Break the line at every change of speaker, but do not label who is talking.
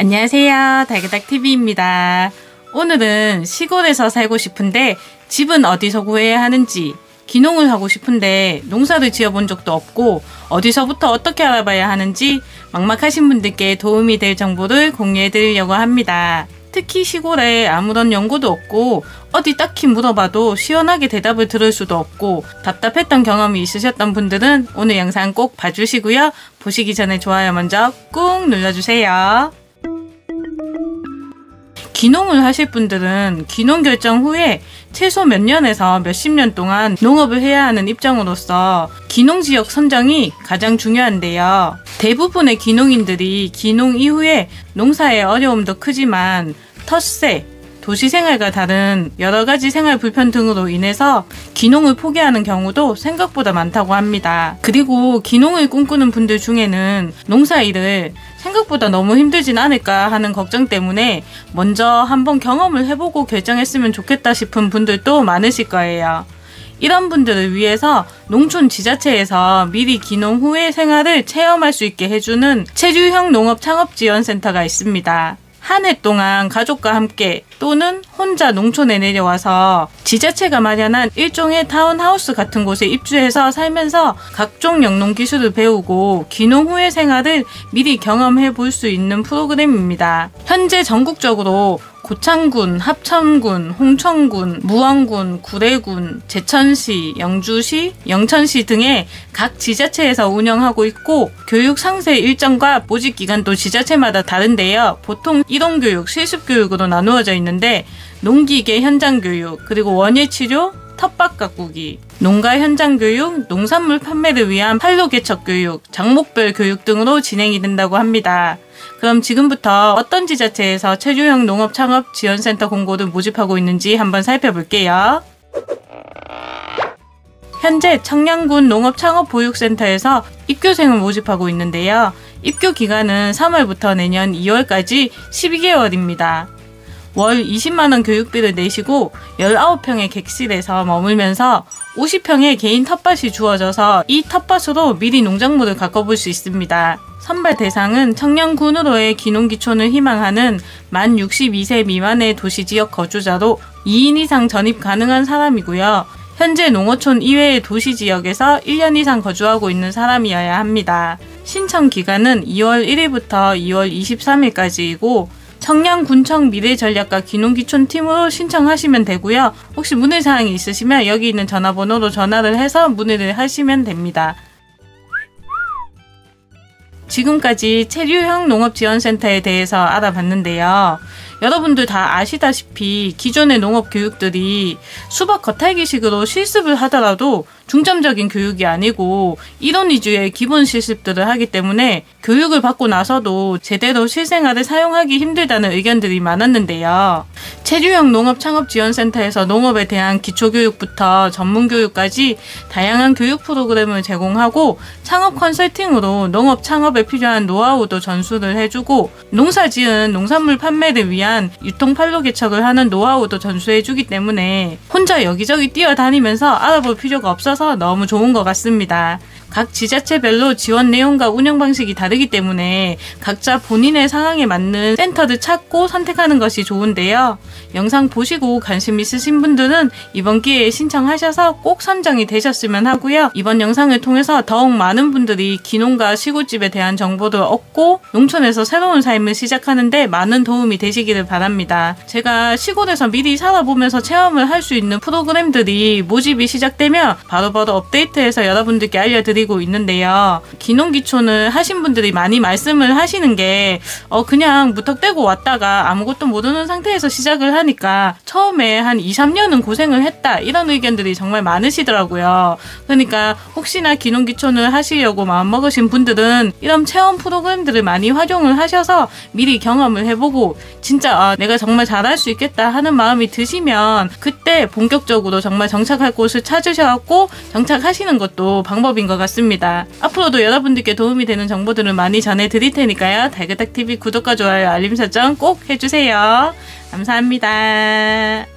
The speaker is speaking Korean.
안녕하세요. 달그닥TV입니다. 오늘은 시골에서 살고 싶은데 집은 어디서 구해야 하는지, 기농을 하고 싶은데 농사를 지어본 적도 없고 어디서부터 어떻게 알아봐야 하는지 막막하신 분들께 도움이 될 정보를 공유해 드리려고 합니다. 특히 시골에 아무런 연고도 없고 어디 딱히 물어봐도 시원하게 대답을 들을 수도 없고 답답했던 경험이 있으셨던 분들은 오늘 영상 꼭 봐주시고요. 보시기 전에 좋아요 먼저 꾹 눌러주세요. 기농을 하실 분들은 기농 결정 후에 최소 몇 년에서 몇십 년 동안 농업을 해야 하는 입장으로서 기농 지역 선정이 가장 중요한데요. 대부분의 기농인들이 기농 이후에 농사의 어려움도 크지만 텃세, 도시 생활과 다른 여러 가지 생활 불편 등으로 인해서 기농을 포기하는 경우도 생각보다 많다고 합니다. 그리고 기농을 꿈꾸는 분들 중에는 농사 일을 생각보다 너무 힘들진 않을까 하는 걱정 때문에 먼저 한번 경험을 해보고 결정했으면 좋겠다 싶은 분들도 많으실 거예요. 이런 분들을 위해서 농촌 지자체에서 미리 기농 후의 생활을 체험할 수 있게 해주는 체류형 농업 창업 지원센터가 있습니다. 한 해 동안 가족과 함께 또는 혼자 농촌에 내려와서 지자체가 마련한 일종의 타운하우스 같은 곳에 입주해서 살면서 각종 영농 기술을 배우고 기농 후의 생활을 미리 경험해 볼 수 있는 프로그램입니다. 현재 전국적으로 고창군, 합천군, 홍천군, 무안군, 구례군, 제천시, 영주시, 영천시 등의 각 지자체에서 운영하고 있고 교육 상세 일정과 모집 기간도 지자체마다 다른데요. 보통 이동 교육, 실습 교육으로 나누어져 있는데 농기계 현장 교육, 그리고 원예 치료, 텃밭 가꾸기, 농가 현장 교육, 농산물 판매를 위한 판로 개척 교육, 장목별 교육 등으로 진행이 된다고 합니다. 그럼 지금부터 어떤 지자체에서 체류형 농업 창업 지원센터 공고를 모집하고 있는지 한번 살펴볼게요. 현재 청량군 농업창업보육센터에서 입교생을 모집하고 있는데요. 입교 기간은 3월부터 내년 2월까지 12개월입니다. 월 20만원 교육비를 내시고 19평의 객실에서 머물면서 50평의 개인 텃밭이 주어져서 이 텃밭으로 미리 농작물을 가꿔볼 수 있습니다. 선발 대상은 청년군으로의 기농기촌을 희망하는 만 62세 미만의 도시지역 거주자로 2인 이상 전입 가능한 사람이고요. 현재 농어촌 이외의 도시지역에서 1년 이상 거주하고 있는 사람이어야 합니다. 신청 기간은 2월 1일부터 2월 23일까지이고 청량군청 미래전략과 기농기촌 팀으로 신청하시면 되고요. 혹시 문의사항이 있으시면 여기 있는 전화번호로 전화를 해서 문의를 하시면 됩니다. 지금까지 체류형 농업지원센터에 대해서 알아봤는데요. 여러분들 다 아시다시피 기존의 농업 교육들이 수박 겉핥기식으로 실습을 하더라도 중점적인 교육이 아니고 이론 위주의 기본 실습들을 하기 때문에 교육을 받고 나서도 제대로 실생활을 사용하기 힘들다는 의견들이 많았는데요. 체류형 농업창업지원센터에서 농업에 대한 기초교육부터 전문교육까지 다양한 교육 프로그램을 제공하고 창업 컨설팅으로 농업 창업에 필요한 노하우도 전수를 해주고 농사 지은 농산물 판매를 위한 유통 판로 개척을 하는 노하우도 전수해주기 때문에 혼자 여기저기 뛰어다니면서 알아볼 필요가 없어서 너무 좋은 것 같습니다. 각 지자체별로 지원 내용과 운영 방식이 다르기 때문에 각자 본인의 상황에 맞는 센터를 찾고 선택하는 것이 좋은데요. 영상 보시고 관심 있으신 분들은 이번 기회에 신청하셔서 꼭 선정이 되셨으면 하고요. 이번 영상을 통해서 더욱 많은 분들이 기농과 시골집에 대한 정보를 얻고 농촌에서 새로운 삶을 시작하는데 많은 도움이 되시기를 바랍니다. 제가 시골에서 미리 살아보면서 체험을 할 수 있는 프로그램들이 모집이 시작되면 바로바로 업데이트해서 여러분들께 알려드리 드리고 있는데요. 기농기촌을 하신 분들이 많이 말씀을 하시는 게, 어, 그냥 무턱대고 왔다가 아무것도 모르는 상태에서 시작을 하니까 처음에 한 2, 3년은 고생을 했다. 이런 의견들이 정말 많으시더라고요. 그러니까 혹시나 기농기촌을 하시려고 마음먹으신 분들은 이런 체험 프로그램들을 많이 활용을 하셔서 미리 경험을 해보고 진짜 아, 내가 정말 잘할 수 있겠다 하는 마음이 드시면 그때 본격적으로 정말 정착할 곳을 찾으셔갖고 정착하시는 것도 방법인 것 같습니다. 같습니다. 앞으로도 여러분들께 도움이 되는 정보들을 많이 전해드릴 테니까요. 달그닥TV 구독과 좋아요, 알림 설정 꼭 해주세요. 감사합니다.